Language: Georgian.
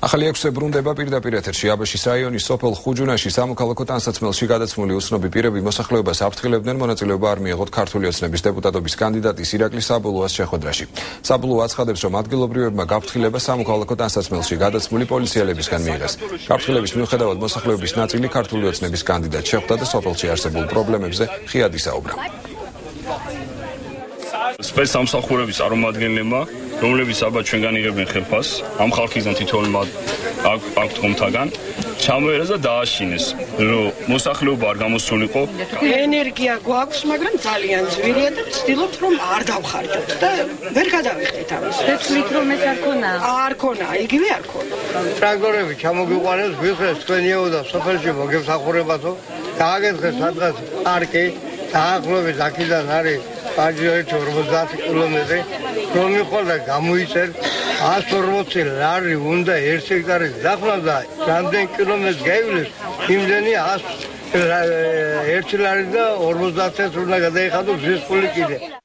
ახალი ექვსე ბრუნდება პირდაპირ ეთერში. აბაშის რაიონის სოფელ ხუჯუნაში სამოქალაქო ტანსაცმელში გადაცმული უცნობი პირები მოსახლეობას აფრთხილებდნენ. მონაწილეობა არ მიიღოთ ქართული ოცნების დეპუტატობის კანდიდატი სირაკლის საბულუას შეხვედრაში. საბულუ აცხადებს რომ ადგილობრივებმა გაფრთხილება სამოქალაქო ტანსაცმელში გადაცმული პოლიციელებისგან მიიღეს. გაფრთხილების მიუხედავად მოსახლეობის ნაწილი ქართული ოცნების კანდიდატ შეხვდა და სოფელში არსებულ პრობლემებზე ხიად ისაუბრა სპეცსამსახურების წარმომადგენლებმა რომლებიც აბა ჩვენგან იღებენ ხელფას ამ ხალხისგან თითოეულმა აქვთ ხომთაგან ჩამოერეს და დააშინეს რომ მოსახლეობა არ გამოსულიყო. ენერგია გვაქვს მაგრამ ძალიან ძვირია და ვცდილობთ რომ არ დავხარჯოთ და ვერ გადავიხდით ამას. ვეცლით რომ ეს არ ქონა არ ქონა იგივე არ ქონა. ტრაქტორები ჩამოგიყვანეს ვიხეს თქვენიაო და სოფელში მოგემსახურებათო დააგეთხეს სადღაც პარკი დაახლოებით აქედან არის 150 კილომეტრი. რომ იყო და გამოიწერ 140 ლარი უნდა 1 ჰექტარის დახლა და რამდენ კილომეტრს გაივლეს? იმდენი 100 1 ლარი და 50 წუთი უნდა გადაიხადოს ეს ფული კიდე